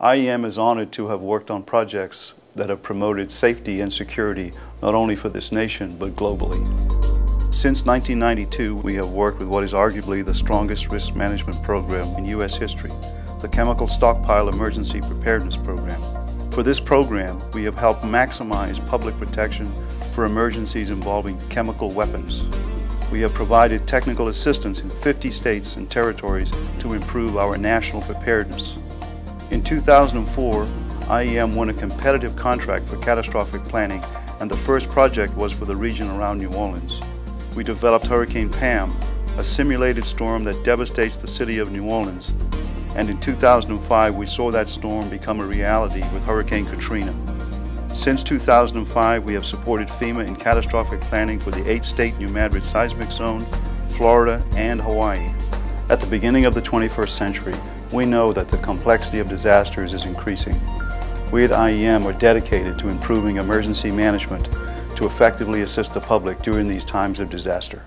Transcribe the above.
IEM is honored to have worked on projects that have promoted safety and security not only for this nation but globally. Since 1992, we have worked with what is arguably the strongest risk management program in U.S. history, the Chemical Stockpile Emergency Preparedness Program. For this program, we have helped maximize public protection for emergencies involving chemical weapons. We have provided technical assistance in 50 states and territories to improve our national preparedness. In 2004, IEM won a competitive contract for catastrophic planning and the first project was for the region around New Orleans. We developed Hurricane Pam, a simulated storm that devastates the city of New Orleans. And in 2005, we saw that storm become a reality with Hurricane Katrina. Since 2005, we have supported FEMA in catastrophic planning for the eight-state New Madrid seismic zone, Florida, and Hawaii. At the beginning of the 21st century, we know that the complexity of disasters is increasing. We at IEM are dedicated to improving emergency management to effectively assist the public during these times of disaster.